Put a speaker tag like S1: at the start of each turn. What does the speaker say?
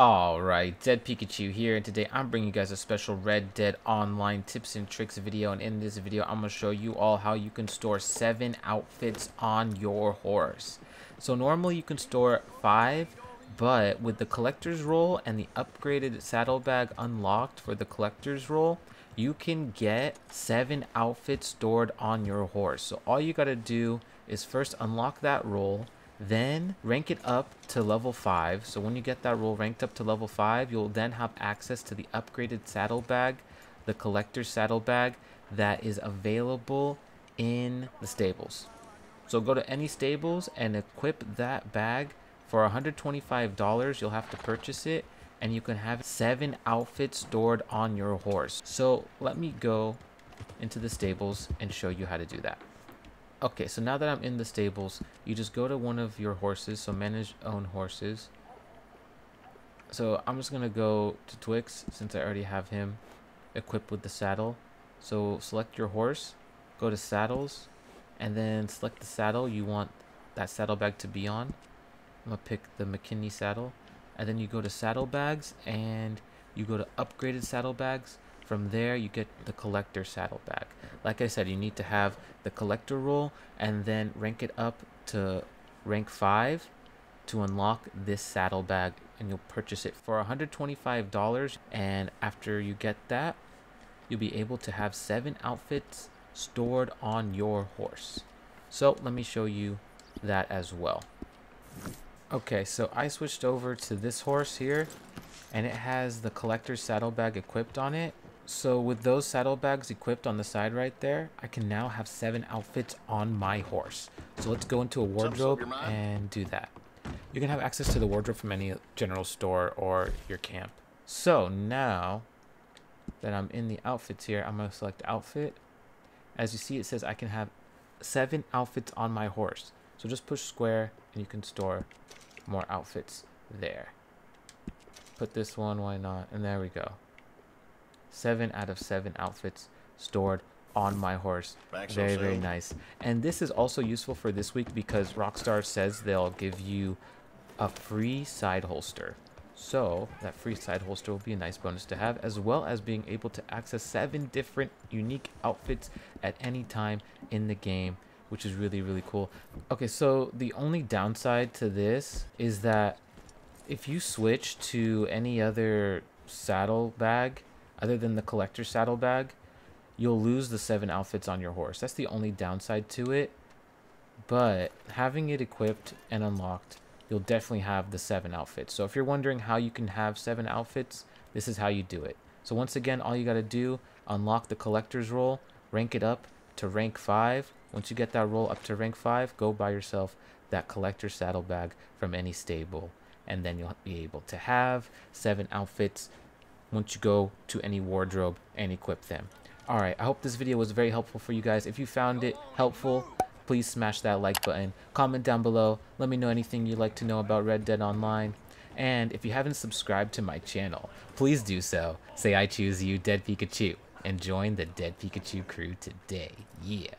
S1: Alright, Dead Pikachu here, and today I'm bringing you guys a special Red Dead Online tips and tricks video, and in this video I'm going to show you all how you can store 7 outfits on your horse. So normally you can store 5, but with the collector's role and the upgraded saddlebag unlocked for the collector's role, you can get 7 outfits stored on your horse. So all you got to do is first unlock that role, then rank it up to level 5. So when you get that role ranked up to level 5, you'll then have access to the upgraded saddlebag, the collector's saddlebag that is available in the stables. So go to any stables and equip that bag for $125. You'll have to purchase it and you can have seven outfits stored on your horse. So let me go into the stables and show you how to do that. Okay, so now that I'm in the stables, you just go to one of your horses. So manage own horses. So I'm just going to go to Twix since I already have him equipped with the saddle. So select your horse, go to saddles, and then select the saddle you want that saddlebag to be on. I'm going to pick the McKinney saddle. And then you go to saddlebags and you go to upgraded saddlebags from there, you get the collector saddlebag. Like I said, you need to have the collector role and then rank it up to rank 5 to unlock this saddlebag and you'll purchase it for $125 and after you get that you'll be able to have seven outfits stored on your horse. So let me show you that as well. Okay so I switched over to this horse here and it has the collector's saddlebag equipped on it so with those saddlebags equipped on the side right there, I can now have seven outfits on my horse. So let's go into a wardrobe and do that. You can have access to the wardrobe from any general store or your camp. So now that I'm in the outfits here, I'm going to select outfit. As you see, it says I can have seven outfits on my horse. So just push square and you can store more outfits there. Put this one, why not? And there we go seven out of seven outfits stored on my horse. very, very nice. And this is also useful for this week because Rockstar says they'll give you a free side holster. So that free side holster will be a nice bonus to have, as well as being able to access seven different unique outfits at any time in the game, which is really, really cool. Okay, so the only downside to this is that if you switch to any other saddle bag, other than the collector saddlebag, you'll lose the seven outfits on your horse. That's the only downside to it. But having it equipped and unlocked, you'll definitely have the seven outfits. So if you're wondering how you can have seven outfits, this is how you do it. So once again, all you got to do, unlock the collector's role, rank it up to rank 5. Once you get that role up to rank 5, go buy yourself that collector saddlebag from any stable. And then you'll be able to have seven outfits once you go to any wardrobe and equip them. Alright, I hope this video was very helpful for you guys. If you found it helpful, please smash that like button. Comment down below. Let me know anything you'd like to know about Red Dead Online. And if you haven't subscribed to my channel, please do so. Say I choose you, Dead Pikachu, and join the Dead Pikachu crew today. Yeah.